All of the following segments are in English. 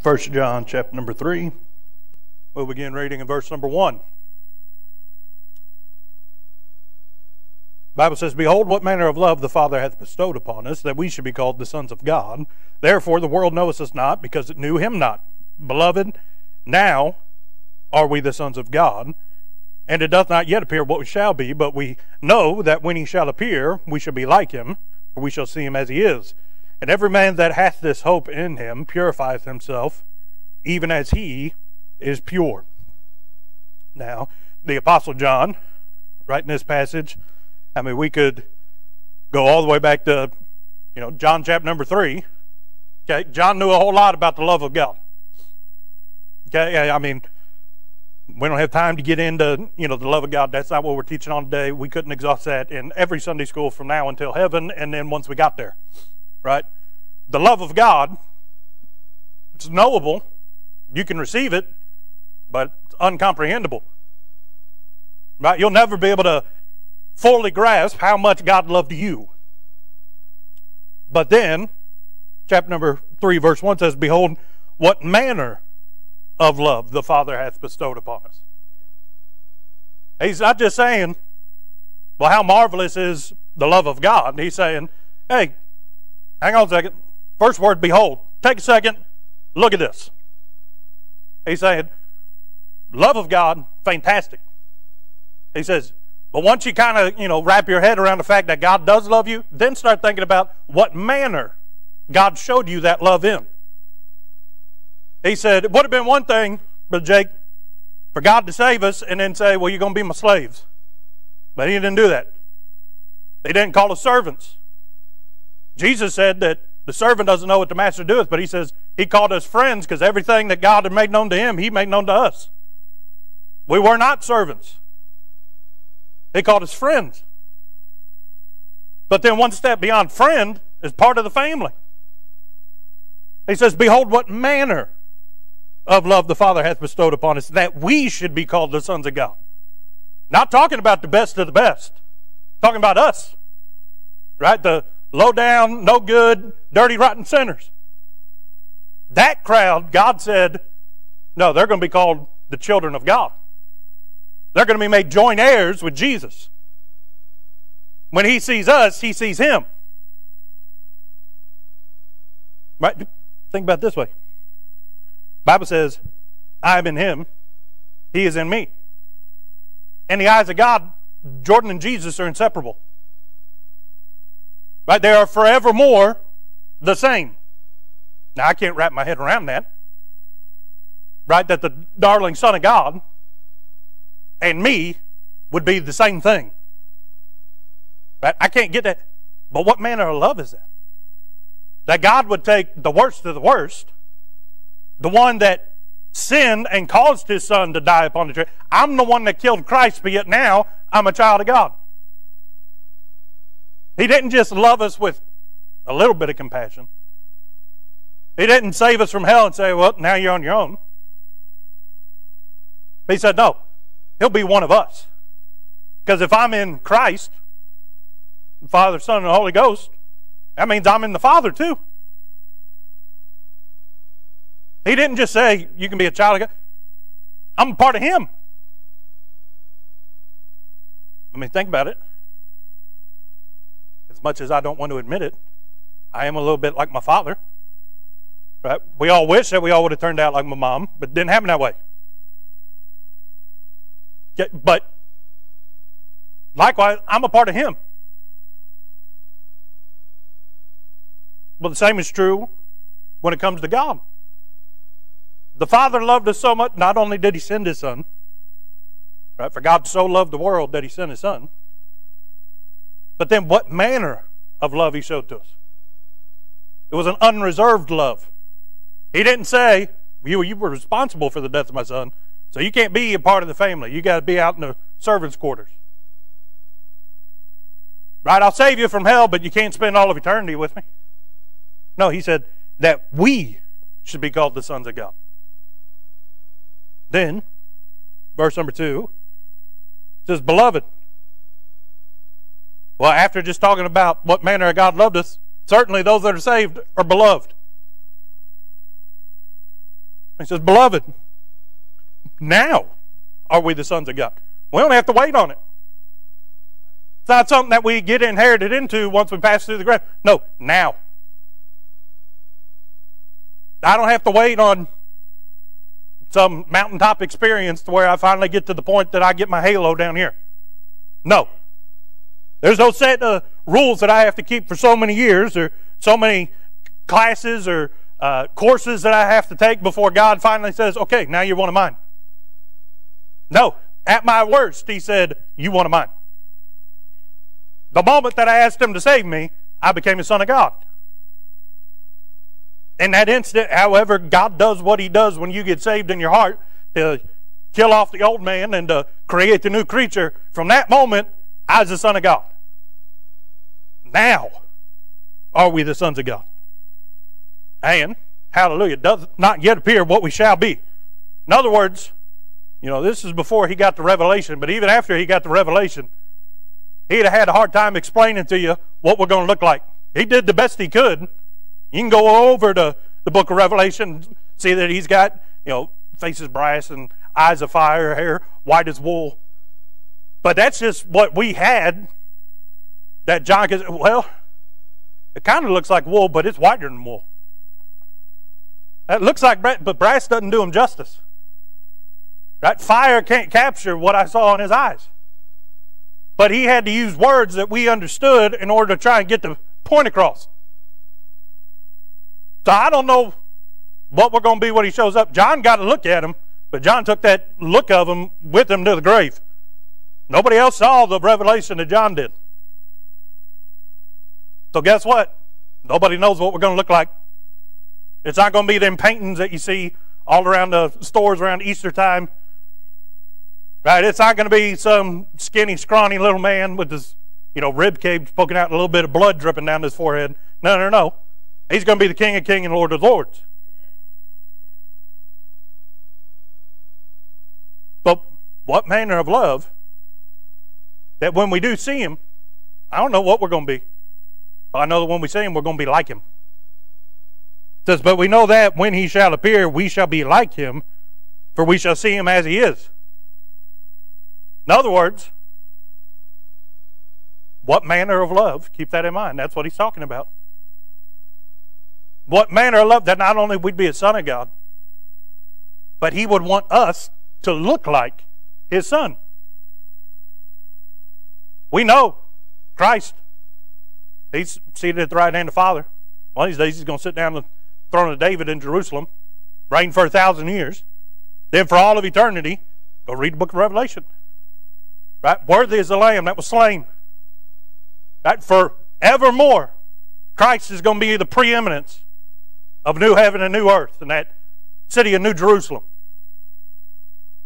First John chapter number 3. We'll begin reading in verse number 1. Bible says, Behold, what manner of love the Father hath bestowed upon us, that we should be called the sons of God. Therefore the world knoweth us not, because it knew him not. Beloved, now are we the sons of God, and it doth not yet appear what we shall be, but we know that when he shall appear, we shall be like him, for we shall see him as he is. And every man that hath this hope in him purifieth himself, even as he is pure. Now, the Apostle John, writing this passage, I mean, we could go all the way back to, you know, John chapter number three. Okay, John knew a whole lot about the love of God. Okay, I mean, we don't have time to get into, you know, the love of God. That's not what we're teaching on today. We couldn't exhaust that in every Sunday school from now until heaven, and then once we got there, right? The love of God, it's knowable. You can receive it, but it's uncomprehendable. Right? You'll never be able to fully grasp how much God loved you. But then, chapter number 3, verse 1 says, Behold, what manner of love the Father hath bestowed upon us. He's not just saying, well, how marvelous is the love of God. He's saying, hey, hang on a second. First word, behold. Take a second. Look at this. He said, love of God, fantastic. He says, but once you kind of, you know, wrap your head around the fact that God does love you, then start thinking about what manner God showed you that love in. He said, it would have been one thing, Brother Jake, for God to save us and then say, well, you're going to be my slaves. But he didn't do that. He didn't call us servants. Jesus said that the servant doesn't know what the master doeth, but he says he called us friends because everything that God had made known to him, he made known to us. We were not servants. He called us friends. But then one step beyond friend is part of the family. He says, Behold, what manner of love the Father hath bestowed upon us, that we should be called the sons of God. Not talking about the best of the best, talking about us. Right? The low down, no good, dirty, rotten sinners. That crowd, God said, no, they're going to be called the children of God. They're going to be made joint heirs with Jesus. When he sees us, he sees him. Right? Think about this way. Bible says, I am in him, he is in me. In the eyes of God, Jordan and Jesus are inseparable. Right? They are forevermore the same. Now, I can't wrap my head around that. Right? That the darling Son of God and me would be the same thing. Right? I can't get that. But what manner of love is that? That God would take the worst of the worst, the one that sinned and caused his son to die upon the tree. I'm the one that killed Christ, but yet now I'm a child of God. He didn't just love us with a little bit of compassion. He didn't save us from hell and say, well, now you're on your own. He said, no, he'll be one of us. Because if I'm in Christ, the Father, Son, and the Holy Ghost, that means I'm in the Father too. He didn't just say, you can be a child of God. I'm part of Him. I mean, think about it much as I don't want to admit it, I am a little bit like my father. Right? We all wish that we all would have turned out like my mom, but it didn't happen that way. But likewise, I'm a part of him. Well, the same is true when it comes to God. The Father loved us so much, not only did he send his son, right? For God so loved the world that he sent his son. But then what manner of love he showed to us? It was an unreserved love. He didn't say, you, you were responsible for the death of my son, so you can't be a part of the family. You got to be out in the servants' quarters. Right? I'll save you from hell, but you can't spend all of eternity with me. No, he said that we should be called the sons of God. Then, verse number two says, Beloved, well, after just talking about what manner God loved us, certainly those that are saved are beloved. He says, Beloved, now are we the sons of God. We don't have to wait on it. It's not something that we get inherited into once we pass through the grave. No, now. I don't have to wait on some mountaintop experience to where I finally get to the point that I get my halo down here. No. There's no set of rules that I have to keep for so many years or so many classes or uh, courses that I have to take before God finally says, okay, now you're one of mine. No. At my worst, he said, you one of mine. The moment that I asked him to save me, I became a son of God. In that instant, however, God does what He does when you get saved in your heart to kill off the old man and to create the new creature. From that moment, I was the Son of God. Now are we the sons of God. And, hallelujah, does not yet appear what we shall be. In other words, you know, this is before he got the revelation, but even after he got the revelation, he'd have had a hard time explaining to you what we're going to look like. He did the best he could. You can go over to the book of Revelation, see that he's got, you know, faces brass and eyes of fire, hair white as wool. But that's just what we had. That John could, well, it kind of looks like wool, but it's whiter than wool. That looks like, but brass doesn't do him justice. Right? Fire can't capture what I saw in his eyes. But he had to use words that we understood in order to try and get the point across. So I don't know what we're going to be when he shows up. John got to look at him, but John took that look of him with him to the grave. Nobody else saw the revelation that John did. So guess what? Nobody knows what we're going to look like. It's not going to be them paintings that you see all around the stores around Easter time. Right? It's not going to be some skinny, scrawny little man with his, you know, rib cage poking out a little bit of blood dripping down his forehead. No, no, no. He's going to be the King of Kings and Lord of Lords. But what manner of love that when we do see him, I don't know what we're going to be. I know that when we see him, we're going to be like him. It says, But we know that when he shall appear, we shall be like him, for we shall see him as he is. In other words, what manner of love? Keep that in mind. That's what he's talking about. What manner of love that not only we'd be a son of God, but he would want us to look like his son. We know Christ. He's seated at the right hand of the Father. One of these days he's going to sit down on the throne of David in Jerusalem, reign for a thousand years. Then for all of eternity, go read the book of Revelation. Right? Worthy is the Lamb that was slain. Right? For evermore, Christ is going to be the preeminence of new heaven and new earth in that city of New Jerusalem.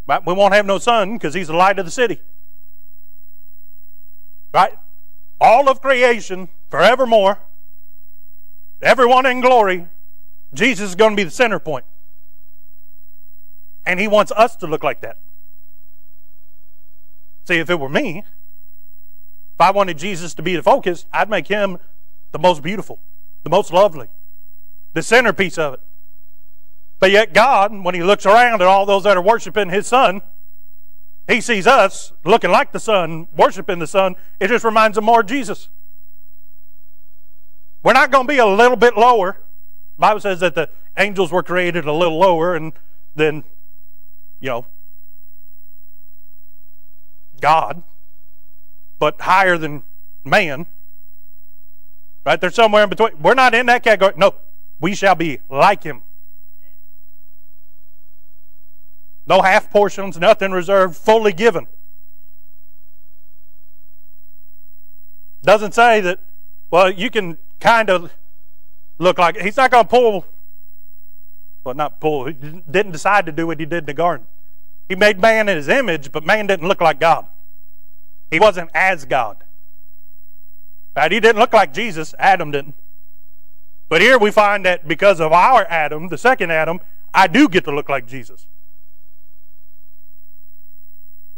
Right? We won't have no sun because he's the light of the city. Right? All of creation forevermore, everyone in glory, Jesus is going to be the center point. And he wants us to look like that. See, if it were me, if I wanted Jesus to be the focus, I'd make him the most beautiful, the most lovely, the centerpiece of it. But yet, God, when He looks around at all those that are worshiping His Son, He sees us looking like the Son, worshiping the Son. It just reminds Him more of Jesus. We're not going to be a little bit lower. The Bible says that the angels were created a little lower, and then, you know, God, but higher than man. Right? They're somewhere in between. We're not in that category. No, we shall be like him. No half portions, nothing reserved, fully given. Doesn't say that, well, you can kind of look like, he's not going to pull, well, not pull, he didn't decide to do what he did in the garden. He made man in his image, but man didn't look like God. He wasn't as God. Right? He didn't look like Jesus. Adam didn't. But here we find that because of our Adam, the second Adam, I do get to look like Jesus.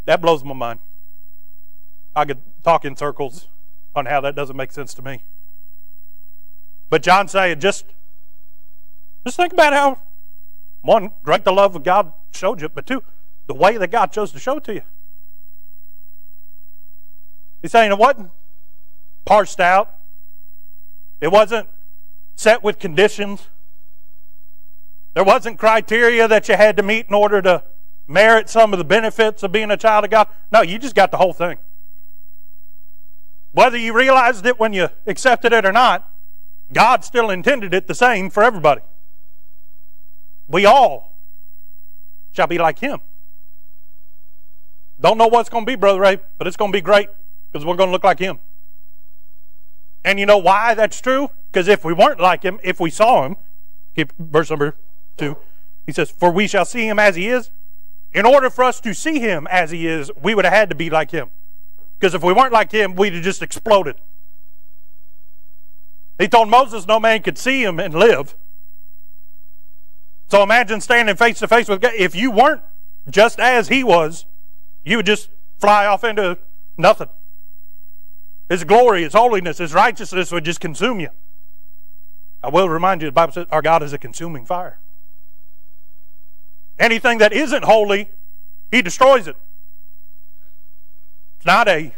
That blows my mind. I could talk in circles on how that doesn't make sense to me. But John saying, just, just think about how One, great the love of God showed you, but two, the way that God chose to show it to you. He's saying it wasn't parsed out. It wasn't set with conditions. There wasn't criteria that you had to meet in order to merit some of the benefits of being a child of God. No, you just got the whole thing. Whether you realized it when you accepted it or not, God still intended it the same for everybody. We all shall be like Him. Don't know what's going to be, Brother Ray, but it's going to be great because we're going to look like Him. And you know why that's true? Because if we weren't like Him, if we saw Him, verse number two, he says, For we shall see Him as He is. In order for us to see Him as He is, we would have had to be like Him. Because if we weren't like him, we'd have just exploded. He told Moses no man could see him and live. So imagine standing face to face with God. If you weren't just as he was, you would just fly off into nothing. His glory, his holiness, his righteousness would just consume you. I will remind you, the Bible says our God is a consuming fire. Anything that isn't holy, he destroys it. It's not a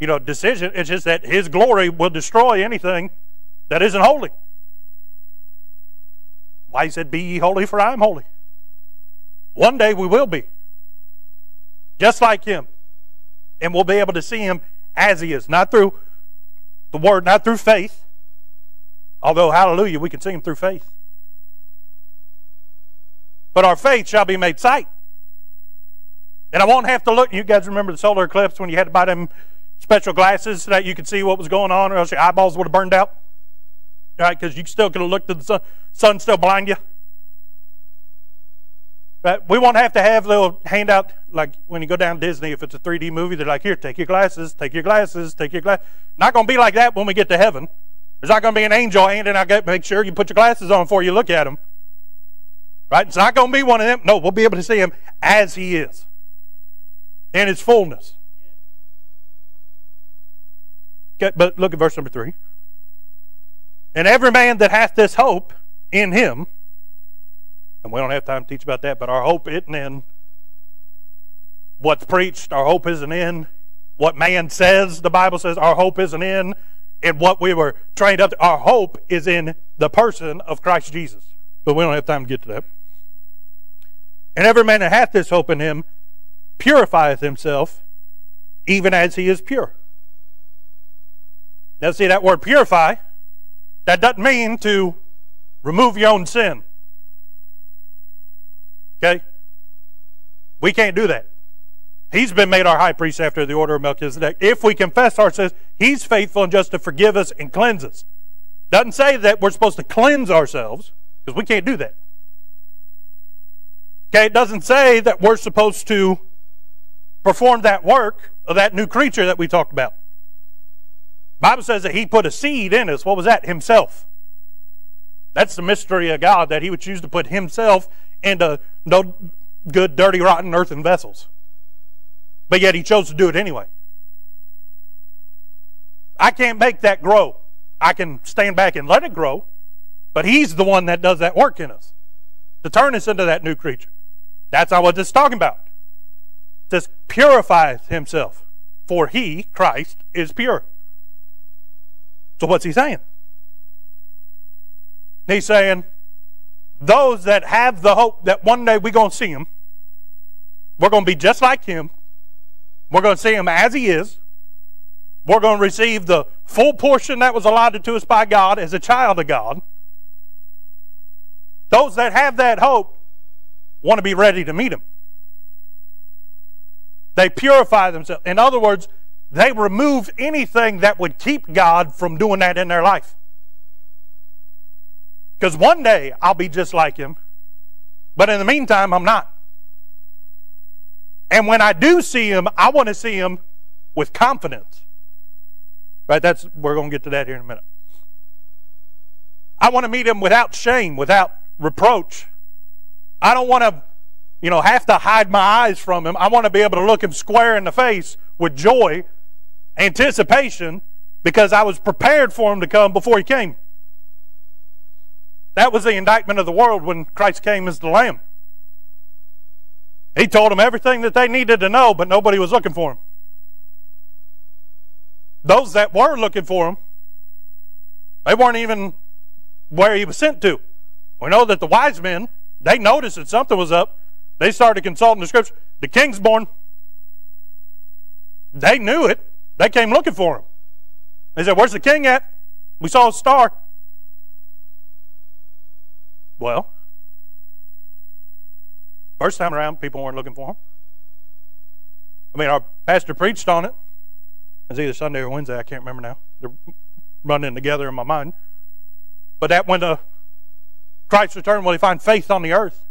you know decision. It's just that His glory will destroy anything that isn't holy. Why he said, "Be ye holy, for I am holy." One day we will be just like Him, and we'll be able to see Him as He is, not through the Word, not through faith. Although, hallelujah, we can see Him through faith. But our faith shall be made sight. And I won't have to look. You guys remember the solar eclipse when you had to buy them special glasses so that you could see what was going on, or else your eyeballs would have burned out. Right? Because you still could have looked at the sun. Sun still blind you. But we won't have to have little handout like when you go down Disney. If it's a 3D movie, they're like, "Here, take your glasses, take your glasses, take your glasses." Not going to be like that when we get to heaven. There's not going to be an angel handing out. Make sure you put your glasses on before you look at him. Right? It's not going to be one of them. No, we'll be able to see him as he is in his fullness. Okay, but look at verse number three. And every man that hath this hope in him, and we don't have time to teach about that, but our hope isn't in what's preached. Our hope isn't in what man says. The Bible says our hope isn't in in what we were trained up to. Our hope is in the person of Christ Jesus. But we don't have time to get to that. And every man that hath this hope in him purifieth himself even as he is pure. Now, see that word purify, that doesn't mean to remove your own sin. Okay? We can't do that. He's been made our high priest after the order of Melchizedek. If we confess our sins, he's faithful and just to forgive us and cleanse us. Doesn't say that we're supposed to cleanse ourselves, because we can't do that. Okay, it doesn't say that we're supposed to perform that work of that new creature that we talked about. Bible says that he put a seed in us. What was that? Himself. That's the mystery of God that he would choose to put himself into no good, dirty, rotten earthen vessels. But yet he chose to do it anyway. I can't make that grow. I can stand back and let it grow, but he's the one that does that work in us to turn us into that new creature. That's not what this is talking about It says, purifieth himself, for he, Christ, is pure. So what's he saying? He's saying, those that have the hope that one day we're going to see him, we're going to be just like him, we're going to see him as he is, we're going to receive the full portion that was allotted to us by God as a child of God. Those that have that hope want to be ready to meet him. They purify themselves. In other words, they remove anything that would keep God from doing that in their life. Because one day I'll be just like Him, but in the meantime, I'm not. And when I do see Him, I want to see Him with confidence. Right? That's we're going to get to that here in a minute. I want to meet Him without shame, without reproach. I don't want to you know, have to hide my eyes from him. I want to be able to look him square in the face with joy, anticipation, because I was prepared for him to come before he came. That was the indictment of the world when Christ came as the Lamb. He told them everything that they needed to know, but nobody was looking for him. Those that were looking for him, they weren't even where he was sent to. We know that the wise men, they noticed that something was up. They started consulting the scripture. The king's born. They knew it. They came looking for him. They said, Where's the king at? We saw a star. Well, first time around, people weren't looking for him. I mean, our pastor preached on it. It was either Sunday or Wednesday. I can't remember now. They're running together in my mind. But that when the uh, Christ return, will he find faith on the earth?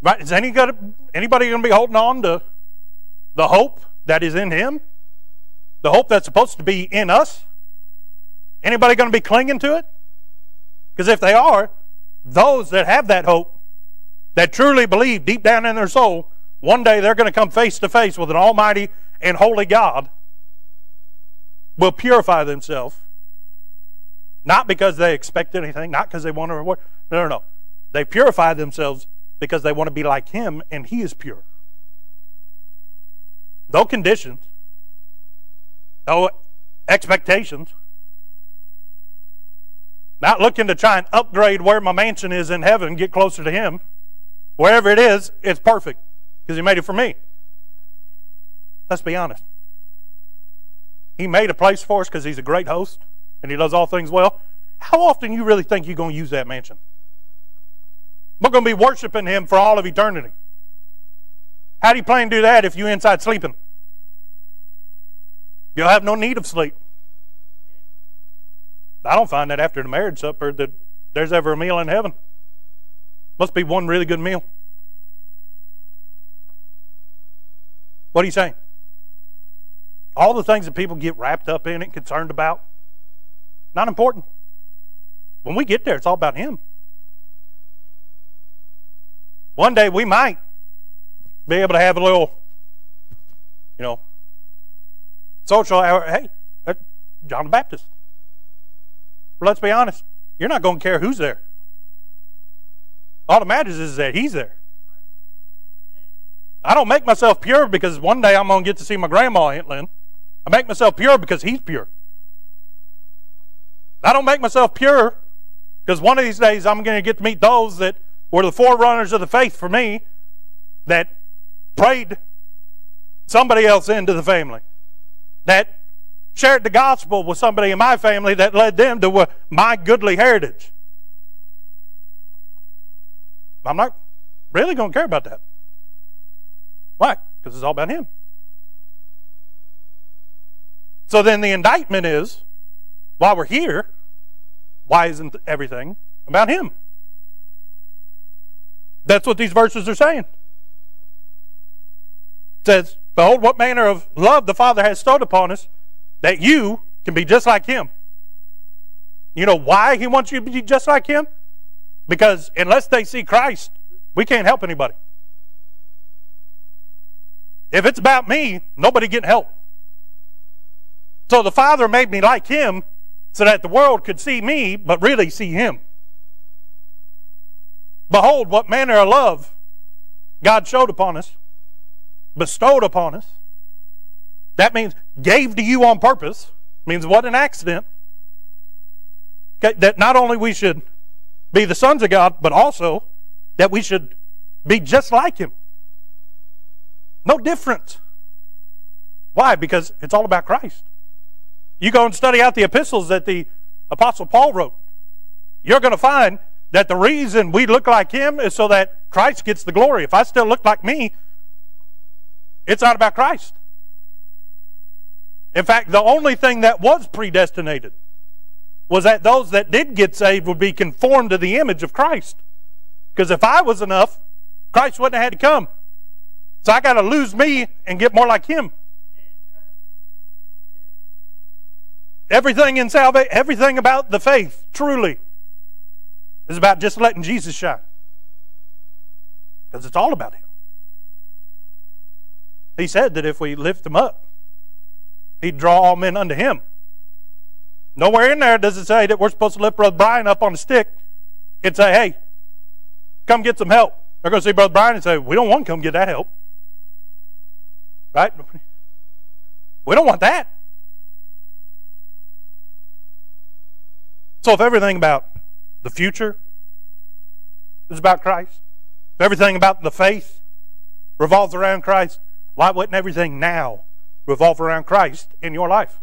Right? Is any good, anybody going to be holding on to the hope that is in him? The hope that's supposed to be in us? Anybody going to be clinging to it? Because if they are, those that have that hope, that truly believe deep down in their soul, one day they're going to come face to face with an almighty and holy God, will purify themselves. Not because they expect anything, not because they want to reward. No, no, no. They purify themselves because they want to be like Him, and He is pure. No conditions, no expectations. Not looking to try and upgrade where my mansion is in heaven, get closer to Him. Wherever it is, it's perfect because He made it for me. Let's be honest. He made a place for us because He's a great host and He does all things well. How often you really think you're going to use that mansion? We're going to be worshiping Him for all of eternity. How do you plan to do that if you're inside sleeping? You'll have no need of sleep. I don't find that after the marriage supper that there's ever a meal in heaven. Must be one really good meal. What are you saying? All the things that people get wrapped up in and concerned about, not important. When we get there, it's all about Him. One day we might be able to have a little, you know, social hour. Hey, uh, John the Baptist. But let's be honest, you're not going to care who's there. All that matters is that he's there. I don't make myself pure because one day I'm going to get to see my grandma, Aunt Lynn. I make myself pure because he's pure. I don't make myself pure because one of these days I'm going to get to meet those that were the forerunners of the faith for me that prayed somebody else into the family, that shared the gospel with somebody in my family that led them to my goodly heritage. I'm not really going to care about that. Why? Because it's all about Him. So then the indictment is while we're here, why isn't everything about Him? That's what these verses are saying. It says, Behold, what manner of love the Father has bestowed upon us that you can be just like him. You know why he wants you to be just like him? Because unless they see Christ, we can't help anybody. If it's about me, nobody getting help. So the Father made me like him so that the world could see me, but really see him. Behold, what manner of love God showed upon us, bestowed upon us, that means gave to you on purpose. Means what an accident. Okay, that not only we should be the sons of God, but also that we should be just like Him. No difference. Why? Because it's all about Christ. You go and study out the epistles that the Apostle Paul wrote. You're going to find that the reason we look like Him is so that Christ gets the glory. If I still look like me, it's not about Christ. In fact, the only thing that was predestinated was that those that did get saved would be conformed to the image of Christ. Because if I was enough, Christ wouldn't have had to come. So I got to lose me and get more like Him. Everything in salvation, everything about the faith, truly, is about just letting Jesus shine. Because it's all about Him. He said that if we lift Him up, He'd draw all men unto him. Nowhere in there does it say that we're supposed to lift Brother Brian up on a stick and say, hey, come get some help. They're going to see Brother Brian and say, we don't want to come get that help. Right? We don't want that. So if everything about the future is about Christ, if everything about the faith revolves around Christ, why wouldn't everything now revolve around Christ in your life?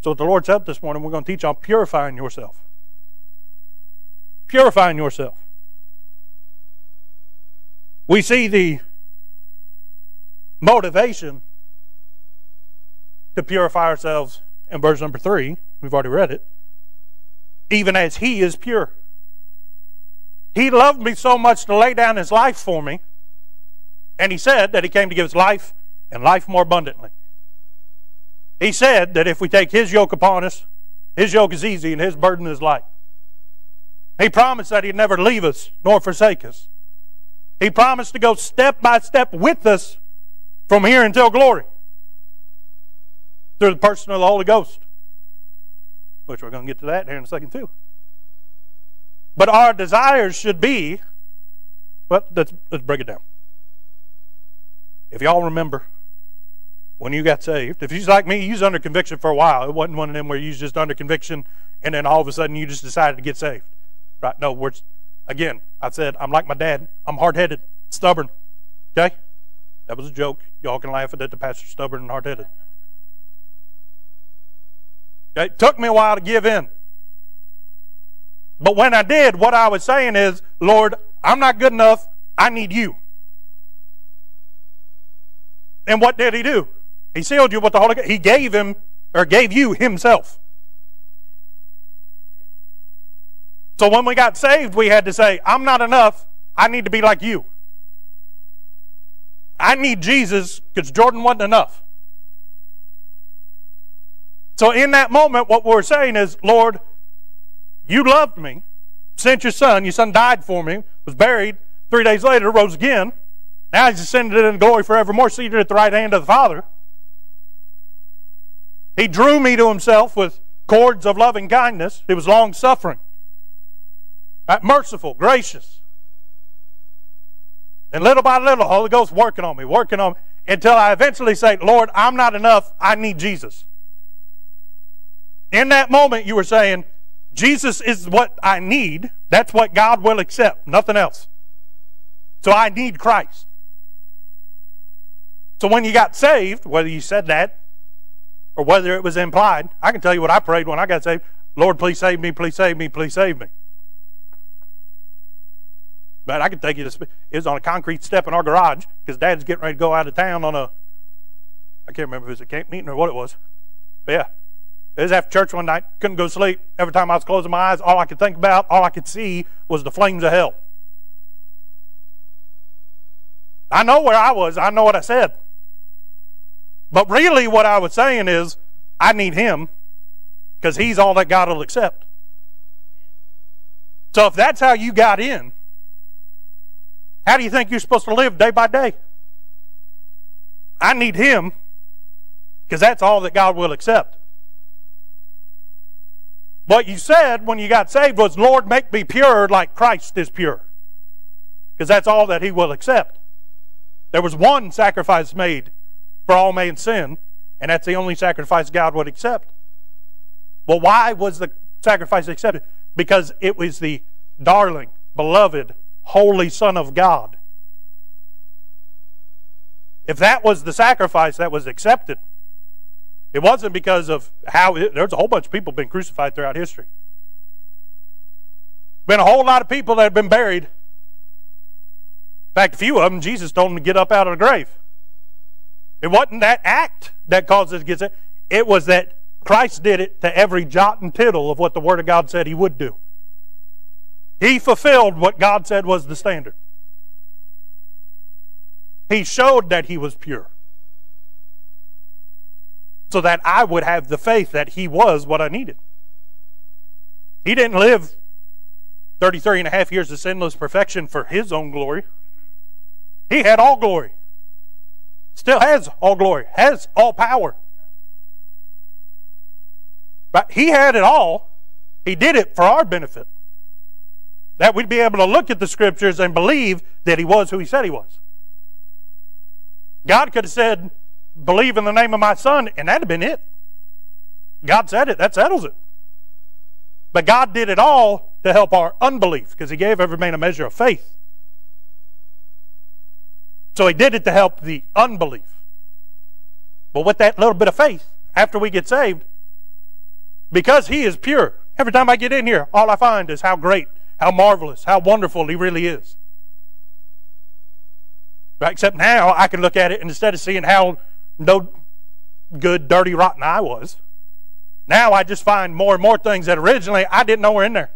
So, the Lord's help this morning, we're going to teach on purifying yourself. Purifying yourself. We see the motivation to purify ourselves in verse number three. We've already read it. Even as He is pure. He loved me so much to lay down His life for me. And He said that He came to give His life and life more abundantly. He said that if we take His yoke upon us, His yoke is easy and His burden is light. He promised that He'd never leave us nor forsake us. He promised to go step by step with us from here until glory through the person of the Holy Ghost, which we're going to get to that here in a second, too. But our desires should be, well, let's, let's break it down. If y'all remember, when you got saved. If you're like me, you was under conviction for a while. It wasn't one of them where you was just under conviction and then all of a sudden you just decided to get saved. Right? No, we're again, I said I'm like my dad. I'm hard headed, stubborn. Okay? That was a joke. Y'all can laugh at that. The pastor's stubborn and hard headed. Okay? It took me a while to give in. But when I did, what I was saying is, Lord, I'm not good enough. I need you. And what did he do? He sealed you with the Holy Ghost. He gave him, or gave you himself. So when we got saved, we had to say, I'm not enough. I need to be like you. I need Jesus because Jordan wasn't enough. So in that moment, what we're saying is, Lord, you loved me, sent your son, your son died for me, was buried, three days later, rose again. Now he's ascended in glory forevermore, seated at the right hand of the Father. He drew me to himself with cords of loving kindness. He was long suffering, merciful, gracious. And little by little, Holy Ghost working on me, working on me, until I eventually say, Lord, I'm not enough. I need Jesus. In that moment, you were saying, Jesus is what I need. That's what God will accept, nothing else. So I need Christ. So when you got saved, whether you said that or whether it was implied. I can tell you what I prayed when I got saved. Lord, please save me, please save me, please save me. But I can take you to, it was on a concrete step in our garage because Dad's getting ready to go out of town on a, I can't remember if it was a camp meeting or what it was. But yeah, it was after church one night, couldn't go to sleep. Every time I was closing my eyes, all I could think about, all I could see was the flames of hell. I know where I was, I know what I said. But really, what I was saying is, I need Him because He's all that God will accept. So if that's how you got in, how do you think you're supposed to live day by day? I need Him because that's all that God will accept. What you said when you got saved was, Lord, make me pure like Christ is pure. Because that's all that He will accept. There was one sacrifice made for all man's sin, and that's the only sacrifice God would accept. Well, why was the sacrifice accepted? Because it was the darling, beloved, holy Son of God. If that was the sacrifice that was accepted, it wasn't because of how it, there's a whole bunch of people been crucified throughout history. Been a whole lot of people that have been buried. In fact, a few of them, Jesus told them to get up out of the grave. It wasn't that act that caused us to get saved. It was that Christ did it to every jot and tittle of what the Word of God said He would do. He fulfilled what God said was the standard. He showed that He was pure. So that I would have the faith that He was what I needed. He didn't live 33 and a half years of sinless perfection for His own glory. He had all glory. Still has all glory, has all power. But he had it all. He did it for our benefit. That we'd be able to look at the scriptures and believe that he was who he said he was. God could have said, believe in the name of my son, and that'd have been it. God said it, that settles it. But God did it all to help our unbelief because he gave every man a measure of faith. So he did it to help the unbelief. But with that little bit of faith, after we get saved, because he is pure, every time I get in here, all I find is how great how marvelous, how wonderful He really is. Right? Except now I can look at it and instead of seeing how no good, dirty, rotten I was, now I just find more and more things that originally I didn't know were in there.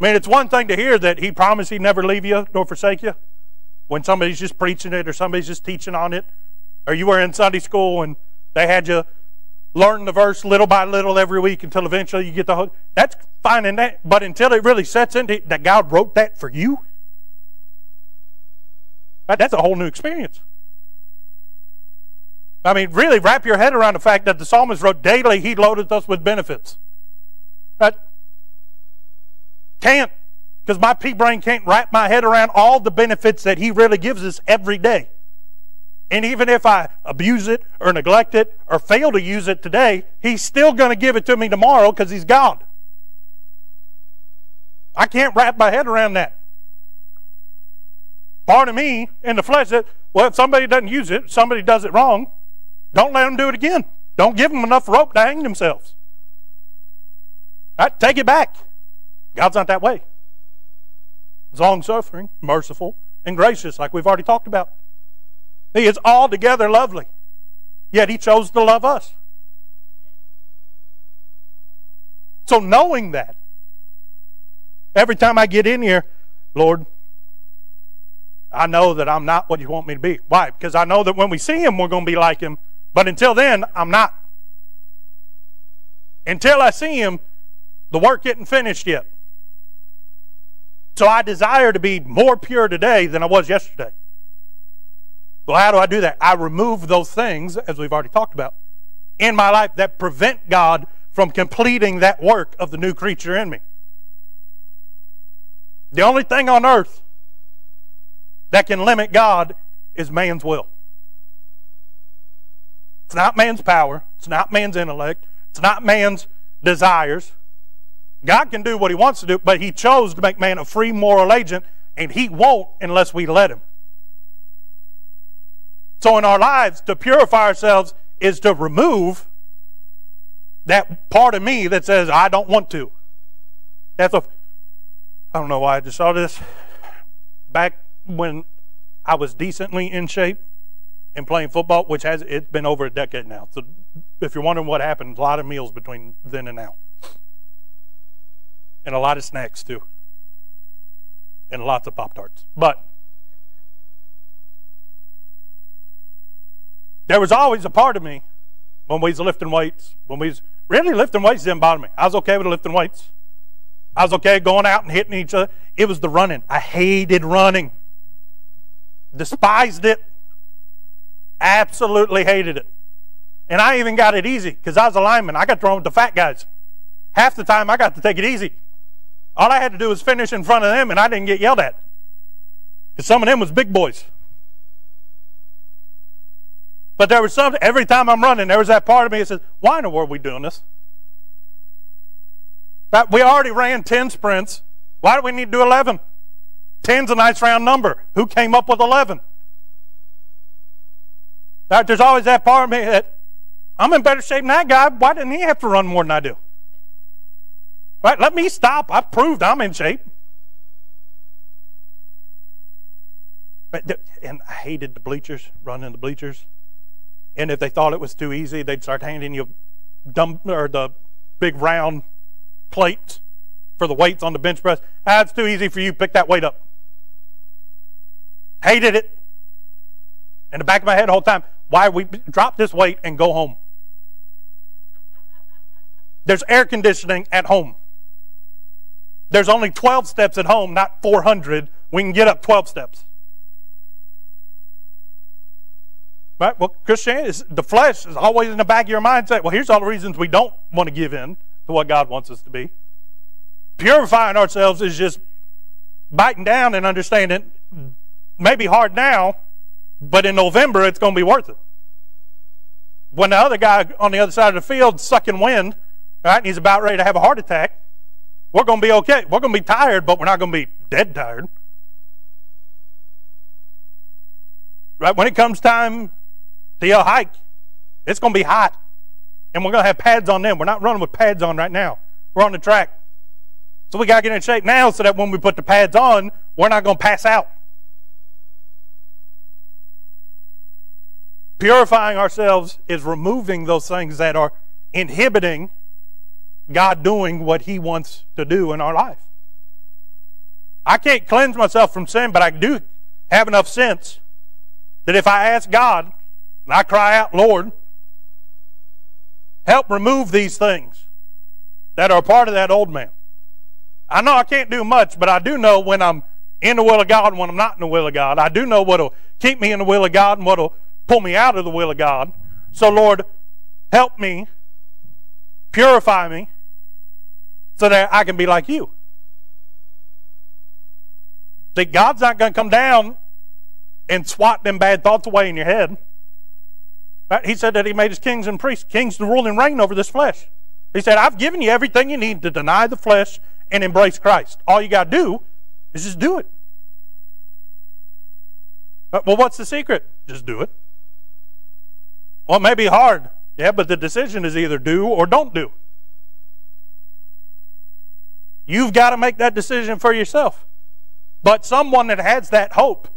I mean, it's one thing to hear that He promised He'd never leave you nor forsake you when somebody's just preaching it or somebody's just teaching on it, or you were in Sunday school and they had you learn the verse little by little every week until eventually you get the whole. That's fine in that, but until it really sets into that God wrote that for you, that's a whole new experience. I mean, really wrap your head around the fact that the psalmist wrote daily, he loaded us with benefits. That can't, because my pea brain can't wrap my head around all the benefits that he really gives us every day. And even if I abuse it or neglect it or fail to use it today, He's still going to give it to me tomorrow because He's God. I can't wrap my head around that. Part of me in the flesh that, well, if somebody doesn't use it, somebody does it wrong, don't let them do it again. Don't give them enough rope to hang themselves. Right, take it back. God's not that way. He's long suffering, merciful, and gracious, like we've already talked about. He is altogether lovely. Yet he chose to love us. So knowing that, every time I get in here, Lord, I know that I'm not what you want me to be. Why? Because I know that when we see him, we're going to be like him. But until then, I'm not. Until I see him, the work isn't finished yet. So I desire to be more pure today than I was yesterday. Well, how do I do that? I remove those things, as we've already talked about, in my life that prevent God from completing that work of the new creature in me. The only thing on earth that can limit God is man's will. It's not man's power. It's not man's intellect. It's not man's desires. God can do what he wants to do, but he chose to make man a free moral agent, and he won't unless we let him. So, in our lives, to purify ourselves is to remove that part of me that says, I don't want to. That's a, I don't know why I just saw this. Back when I was decently in shape and playing football, which has it's been over a decade now. So if you're wondering what happened, a lot of meals between then and now. And a lot of snacks too. And lots of Pop Tarts. But There was always a part of me when we was lifting weights, when we was really lifting weights didn't bother me. I was okay with lifting weights. I was okay going out and hitting each other. It was the running. I hated running. Despised it. Absolutely hated it. And I even got it easy because I was a lineman. I got thrown with the fat guys. Half the time I got to take it easy. All I had to do was finish in front of them and I didn't get yelled at. Because some of them was big boys. But there was some every time I'm running, there was that part of me that says, why in the world are we doing this? But we already ran 10 sprints. Why do we need to do 11? 10's a nice round number. Who came up with 11? There's always that part of me that I'm in better shape than that guy. Why didn't he have to run more than I do? Right? Let me stop. I've proved I'm in shape. And I hated the bleachers, running the bleachers. And if they thought it was too easy, they'd start handing you dumb or the big round plates for the weights on the bench press. Ah, it's too easy for you. Pick that weight up. Hated it. In the back of my head the whole time, why we drop this weight and go home? There's air conditioning at home. There's only 12 steps at home, not 400. We can get up 12 steps. Right? Well, Christianity, is, the flesh is always in the back of your mind saying, well, here's all the reasons we don't want to give in to what God wants us to be. Purifying ourselves is just biting down and understanding maybe hard now, but in November it's going to be worth it. When the other guy on the other side of the field sucking wind, right, and he's about ready to have a heart attack, we're going to be okay. We're going to be tired, but we're not going to be dead tired. Right? When it comes time to your hike, it's going to be hot. And we're going to have pads on them. We're not running with pads on right now. We're on the track. So we got to get in shape now so that when we put the pads on, we're not going to pass out. Purifying ourselves is removing those things that are inhibiting God doing what He wants to do in our life. I can't cleanse myself from sin, but I do have enough sense that if I ask God and I cry out, Lord, help remove these things that are part of that old man. I know I can't do much, but I do know when I'm in the will of God and when I'm not in the will of God. I do know what'll keep me in the will of God and what'll pull me out of the will of God. So, Lord, help me, purify me, so that I can be like you. See, God's not going to come down and swat them bad thoughts away in your head. Right? He said that He made us kings and priests, kings to rule and reign over this flesh. He said, I've given you everything you need to deny the flesh and embrace Christ. All you got to do is just do it. Well, what's the secret? Just do it. Well, it may be hard. Yeah, but the decision is either do or don't do. You've got to make that decision for yourself. But someone that has that hope,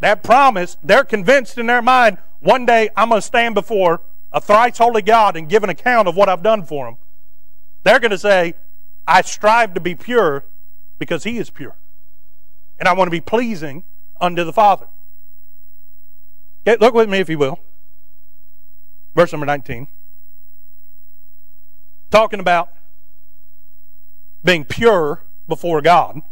that promise, they're convinced in their mind, one day I'm going to stand before a thrice holy God and give an account of what I've done for him. They're going to say, I strive to be pure because he is pure. And I want to be pleasing unto the Father. Look with me if you will. Verse number 19. Talking about being pure before God.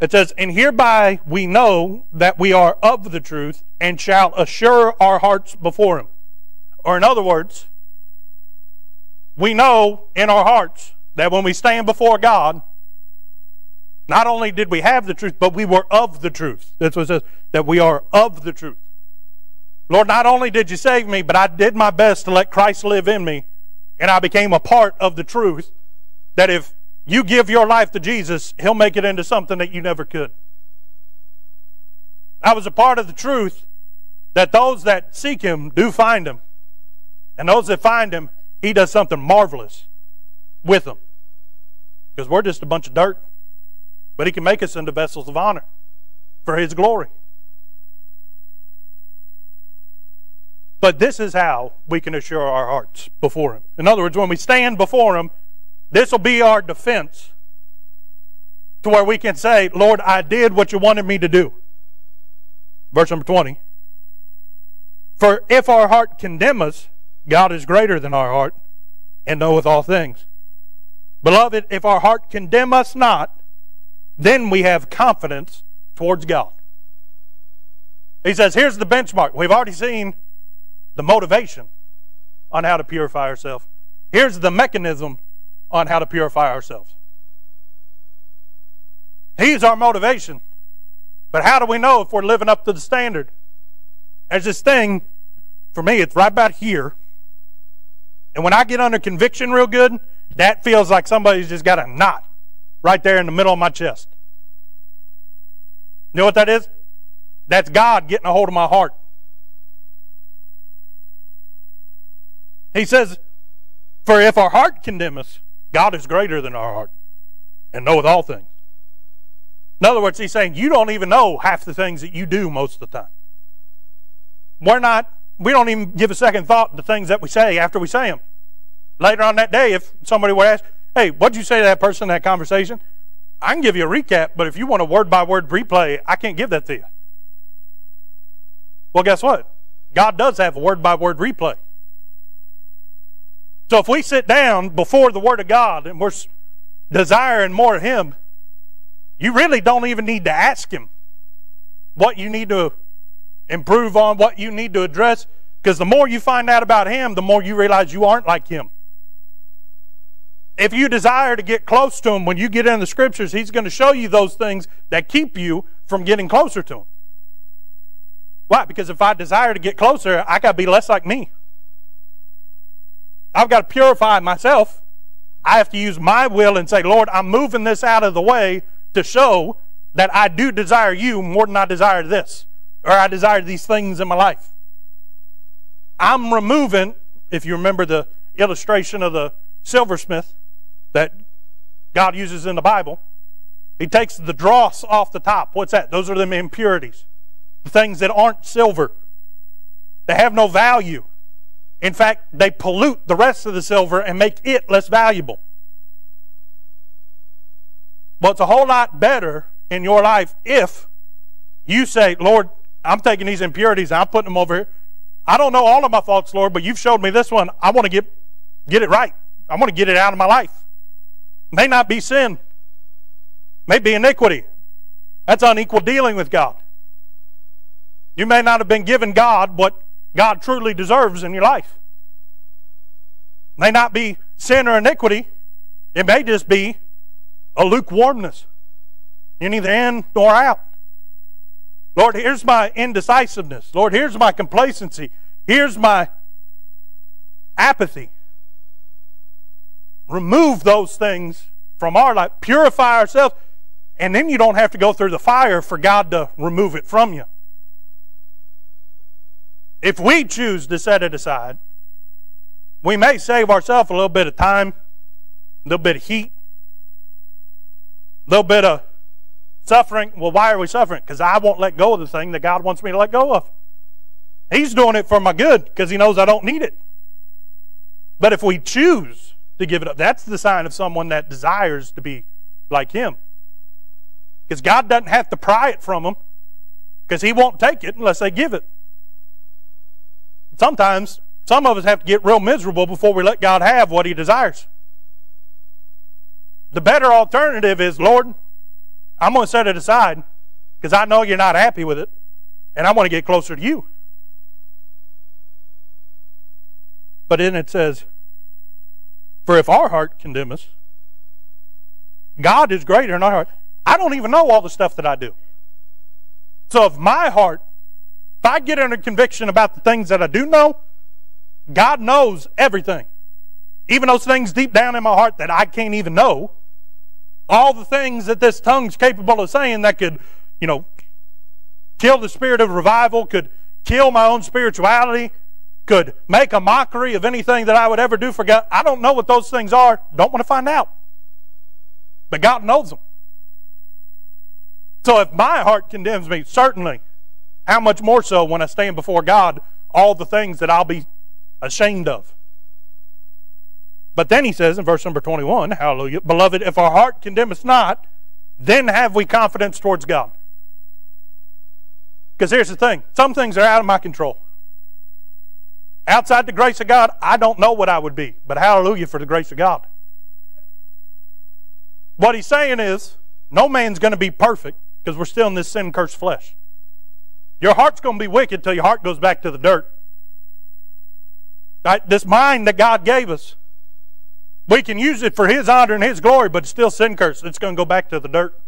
It says, And hereby we know that we are of the truth and shall assure our hearts before Him. Or, in other words, we know in our hearts that when we stand before God, not only did we have the truth, but we were of the truth. That's what it says, that we are of the truth. Lord, not only did you save me, but I did my best to let Christ live in me, and I became a part of the truth that if you give your life to Jesus, He'll make it into something that you never could. I was a part of the truth that those that seek Him do find Him. And those that find Him, He does something marvelous with them. Because we're just a bunch of dirt. But He can make us into vessels of honor for His glory. But this is how we can assure our hearts before Him. In other words, when we stand before Him, this will be our defense to where we can say, Lord, I did what you wanted me to do. Verse number 20. For if our heart condemn us, God is greater than our heart and knoweth all things. Beloved, if our heart condemn us not, then we have confidence towards God. He says, here's the benchmark. We've already seen the motivation on how to purify ourselves. Here's the mechanism on how to purify ourselves. He's our motivation. But how do we know if we're living up to the standard? There's this thing, for me, it's right about here. And when I get under conviction real good, that feels like somebody's just got a knot right there in the middle of my chest. You know what that is? That's God getting a hold of my heart. He says, For if our heart condemn us, God is greater than our heart and knoweth all things. In other words, he's saying you don't even know half the things that you do most of the time. We're not, we don't even give a second thought to things that we say after we say them. Later on that day, if somebody were asked, hey, what'd you say to that person in that conversation? I can give you a recap, but if you want a word by word replay, I can't give that to you. Well, guess what? God does have a word by word replay. So if we sit down before the Word of God and we're desiring more of Him, you really don't even need to ask Him what you need to improve on what you need to address. Because the more you find out about Him, the more you realize you aren't like Him. If you desire to get close to Him, when you get in the Scriptures, He's going to show you those things that keep you from getting closer to Him. Why? Because if I desire to get closer, I got to be less like me. I've got to purify myself. I have to use my will and say, Lord, I'm moving this out of the way to show that I do desire you more than I desire this, or I desire these things in my life. I'm removing, if you remember the illustration of the silversmith that God uses in the Bible, he takes the dross off the top. What's that? Those are the impurities. The things that aren't silver. They have no value. In fact, they pollute the rest of the silver and make it less valuable. But it's a whole lot better in your life if you say, Lord, I'm taking these impurities I'm putting them over here. I don't know all of my faults, Lord, but you've showed me this one. I want to get, get it right. I want to get it out of my life. May not be sin, may be iniquity. That's unequal dealing with God. You may not have been given God what God truly deserves in your life. May not be sin or iniquity, it may just be a lukewarmness. You're neither in nor out. Lord, here's my indecisiveness. Lord, here's my complacency. Here's my apathy. Remove those things from our life. Purify ourselves. And then you don't have to go through the fire for God to remove it from you. If we choose to set it aside, we may save ourselves a little bit of time, a little bit of heat, a little bit of suffering. Well, why are we suffering? Because I won't let go of the thing that God wants me to let go of. He's doing it for my good because He knows I don't need it. But if we choose to give it up, that's the sign of someone that desires to be like Him. Because God doesn't have to pry it from them because He won't take it unless they give it. Sometimes some of us have to get real miserable before we let God have what He desires. The better alternative is, Lord, I'm going to set it aside because I know you're not happy with it, and I want to get closer to you. But then it says, For if our heart condemn us, God is greater in our heart. I don't even know all the stuff that I do. So if my heart if I get under conviction about the things that I do know, God knows everything. Even those things deep down in my heart that I can't even know, all the things that this tongue's capable of saying that could, you know, kill the spirit of revival, could kill my own spirituality, could make a mockery of anything that I would ever do for God. I don't know what those things are. Don't want to find out. But God knows them. So if my heart condemns me, certainly how much more so when I stand before God, all the things that I'll be ashamed of. But then he says in verse number 21, hallelujah, beloved, if our heart condemn us not, then have we confidence towards God. Because here's the thing some things are out of my control. Outside the grace of God, I don't know what I would be, but hallelujah for the grace of God. What he's saying is, no man's going to be perfect because we're still in this sin cursed flesh. Your heart's going to be wicked till your heart goes back to the dirt. Right? This mind that God gave us, we can use it for His honor and His glory, but it's still sin cursed. It's going to go back to the dirt.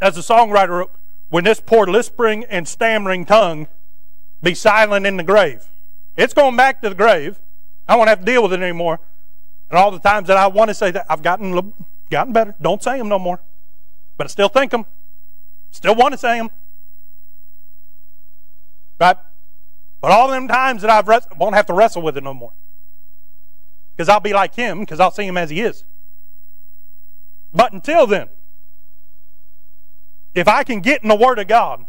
As the songwriter wrote, when this poor lisping and stammering tongue be silent in the grave, it's going back to the grave. I won't have to deal with it anymore. And all the times that I want to say that, I've gotten, gotten better. Don't say them no more. But I still think them. Still want to say them. Right? But all them times that I've wrestled, won't have to wrestle with it no more. Because I'll be like him, because I'll see him as he is. But until then, if I can get in the Word of God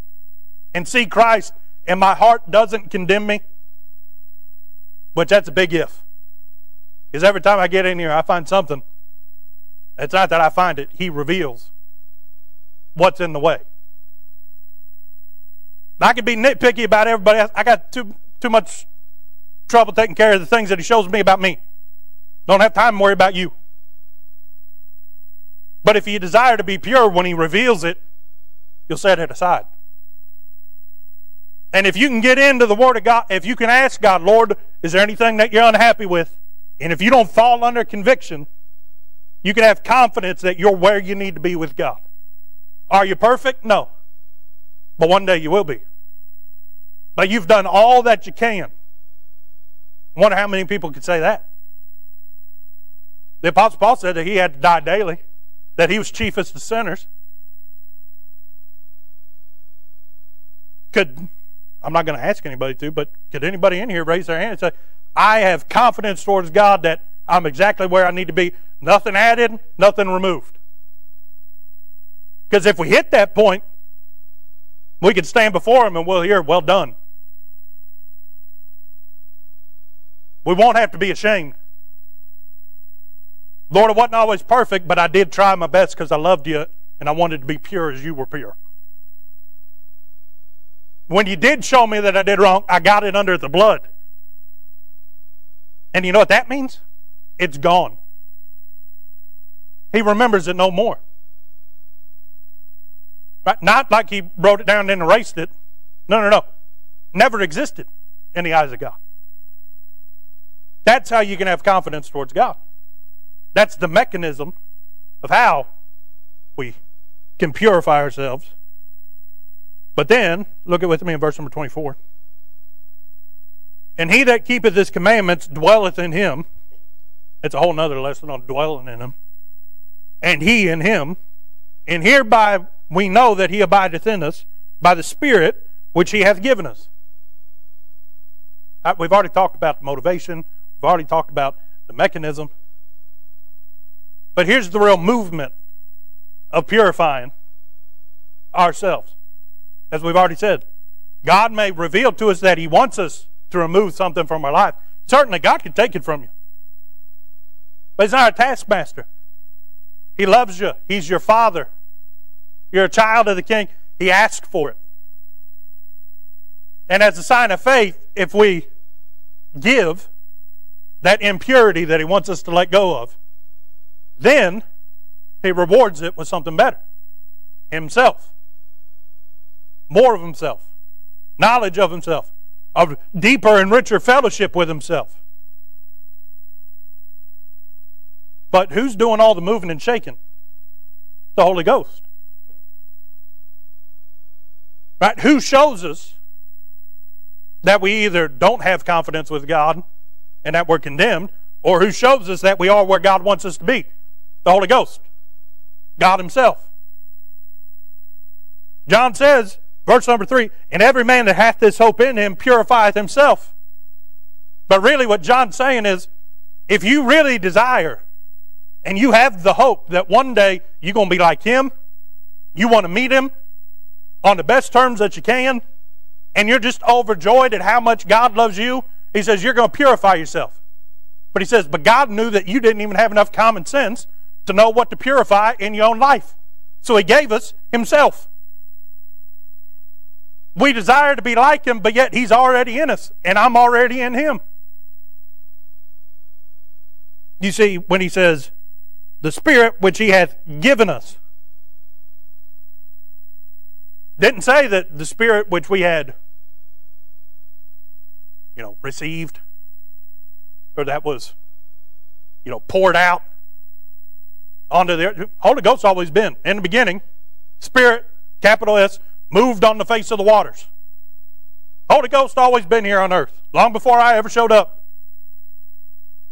and see Christ and my heart doesn't condemn me, which that's a big if. Because every time I get in here, I find something. It's not that I find it, He reveals what's in the way. I could be nitpicky about everybody else. I got too, too much trouble taking care of the things that he shows me about me. Don't have time to worry about you. But if you desire to be pure when he reveals it, you'll set it aside. And if you can get into the Word of God, if you can ask God, Lord, is there anything that you're unhappy with? And if you don't fall under conviction, you can have confidence that you're where you need to be with God. Are you perfect? No. But one day you will be. But you've done all that you can. I wonder how many people could say that. The Apostle Paul said that he had to die daily, that he was chiefest of sinners. Could I'm not going to ask anybody to, but could anybody in here raise their hand and say, I have confidence towards God that I'm exactly where I need to be. Nothing added, nothing removed. Because if we hit that point, we can stand before Him and we'll hear, well done. We won't have to be ashamed. Lord, I wasn't always perfect, but I did try my best because I loved you and I wanted to be pure as you were pure. When you did show me that I did wrong, I got it under the blood. And you know what that means? It's gone. He remembers it no more. Right? Not like he wrote it down and erased it. No, no, no. Never existed in the eyes of God. That's how you can have confidence towards God. That's the mechanism of how we can purify ourselves but then, look at with me in verse number 24. And he that keepeth his commandments dwelleth in him. It's a whole nother lesson on dwelling in him. And he in him. And hereby we know that he abideth in us by the Spirit which he hath given us. Uh, we've already talked about the motivation. We've already talked about the mechanism. But here's the real movement of purifying ourselves as we've already said. God may reveal to us that He wants us to remove something from our life. Certainly, God can take it from you. But He's not a taskmaster. He loves you, He's your Father. You're a child of the King. He asked for it. And as a sign of faith, if we give that impurity that He wants us to let go of, then He rewards it with something better Himself more of himself, knowledge of himself, of deeper and richer fellowship with himself. But who's doing all the moving and shaking? The Holy Ghost. Right? Who shows us that we either don't have confidence with God and that we're condemned, or who shows us that we are where God wants us to be? The Holy Ghost. God Himself. John says Verse number three, and every man that hath this hope in him purifieth himself. But really, what John's saying is, if you really desire and you have the hope that one day you're going to be like him, you want to meet him on the best terms that you can, and you're just overjoyed at how much God loves you, he says you're going to purify yourself. But he says, but God knew that you didn't even have enough common sense to know what to purify in your own life. So he gave us himself. We desire to be like him, but yet he's already in us, and I'm already in him. You see, when he says, the Spirit which he hath given us, didn't say that the Spirit which we had, you know, received, or that was, you know, poured out onto the Holy Ghost always been in the beginning. Spirit, capital S, moved on the face of the waters. Holy Ghost always been here on earth, long before I ever showed up.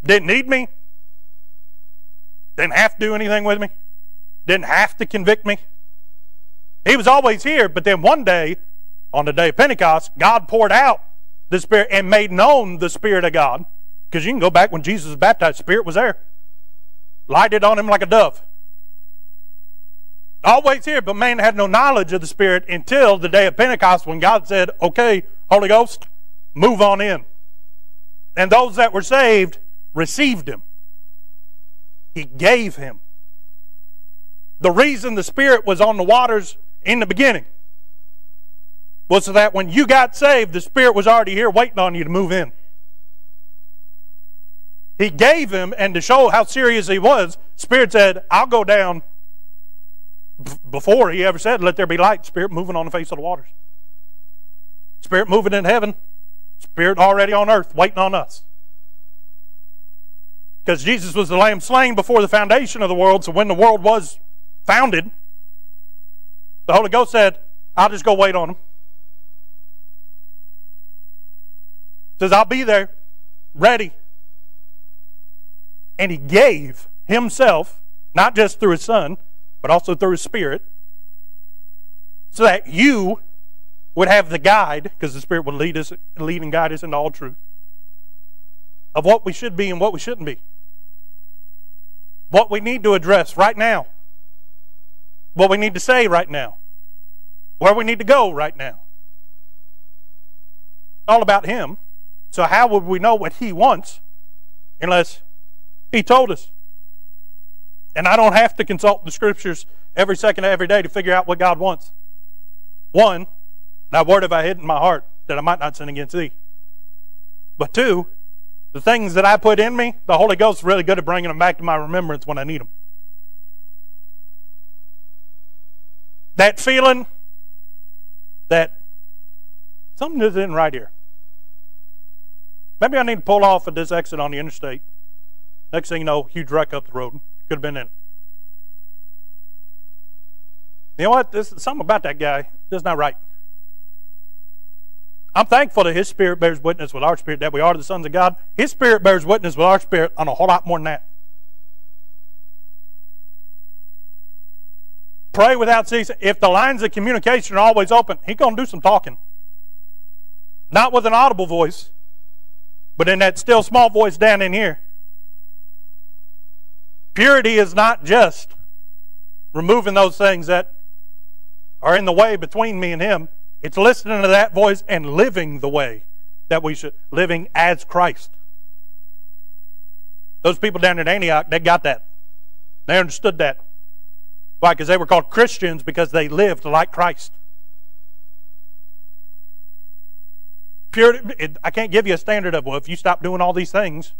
Didn't need me. Didn't have to do anything with me. Didn't have to convict me. He was always here, but then one day, on the day of Pentecost, God poured out the Spirit and made known the Spirit of God. Because you can go back when Jesus was baptized, Spirit was there. Lighted on him like a dove. Always here, but man had no knowledge of the Spirit until the day of Pentecost when God said, Okay, Holy Ghost, move on in. And those that were saved received Him, He gave Him. The reason the Spirit was on the waters in the beginning was that when you got saved, the Spirit was already here waiting on you to move in. He gave him, and to show how serious he was, Spirit said, I'll go down before he ever said, Let there be light, Spirit moving on the face of the waters. Spirit moving in heaven, Spirit already on earth, waiting on us. Because Jesus was the lamb slain before the foundation of the world, so when the world was founded, the Holy Ghost said, I'll just go wait on him. Says, I'll be there, ready. And he gave himself, not just through his son, but also through his spirit, so that you would have the guide, because the Spirit would lead us, lead and guide us into all truth, of what we should be and what we shouldn't be. What we need to address right now. What we need to say right now. Where we need to go right now. All about Him. So, how would we know what He wants unless He told us? And I don't have to consult the Scriptures every second every day to figure out what God wants. One, Thy word have I hid in my heart that I might not sin against thee. But two, the things that I put in me, the Holy Ghost is really good at bringing them back to my remembrance when I need them. That feeling that something isn't right here. Maybe I need to pull off at this exit on the interstate. Next thing you know, huge wreck up the road. Could have been in it. You know what? This something about that guy is not right. I'm thankful that His Spirit bears witness with our spirit that we are the sons of God. His Spirit bears witness with our spirit on a whole lot more than that. Pray without ceasing. If the lines of communication are always open, He's going to do some talking. Not with an audible voice, but in that still small voice down in here. Purity is not just removing those things that are in the way between me and Him. It's listening to that voice and living the way that we should, living as Christ. Those people down in Antioch, they got that. They understood that. Why? Because they were called Christians because they lived like Christ. Purity, I can't give you a standard of, well, if you stop doing all these things,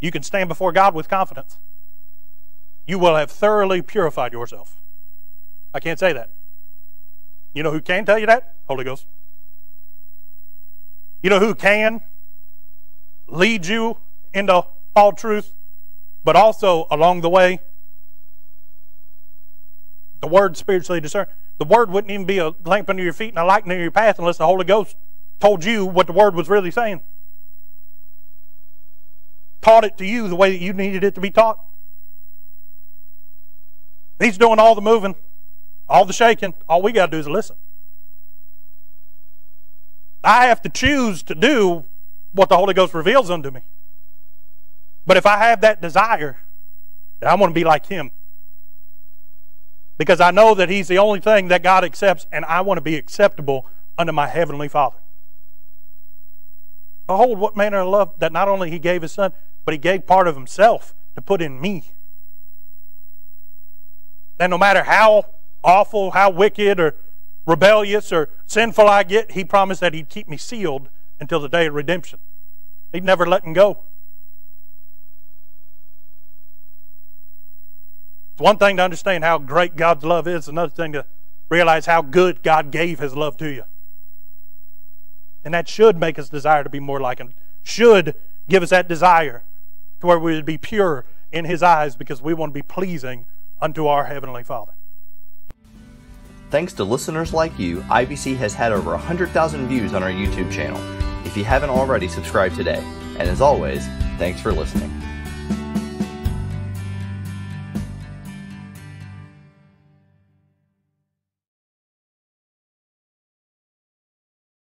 you can stand before God with confidence. You will have thoroughly purified yourself. I can't say that. You know who can tell you that? Holy Ghost. You know who can lead you into all truth, but also along the way, the word spiritually discerned. The word wouldn't even be a lamp under your feet and a light under your path unless the Holy Ghost told you what the word was really saying. Taught it to you the way that you needed it to be taught. He's doing all the moving all the shaking. All we got to do is listen. I have to choose to do what the Holy Ghost reveals unto me. But if I have that desire, I want to be like Him. Because I know that He's the only thing that God accepts, and I want to be acceptable unto my Heavenly Father. Behold, what manner of love that not only He gave His Son, but He gave part of Himself to put in me. And no matter how awful, how wicked or rebellious or sinful I get, He promised that He'd keep me sealed until the day of redemption. He'd never let me go. It's one thing to understand how great God's love is, another thing to realize how good God gave His love to you. And that should make us desire to be more like Him, should give us that desire to where we would be pure in His eyes because we want to be pleasing unto our Heavenly Father. Thanks to listeners like you, IBC has had over 100,000 views on our YouTube channel. If you haven't already, subscribe today. And as always, thanks for listening.